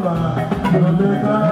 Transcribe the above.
Mama, Mama,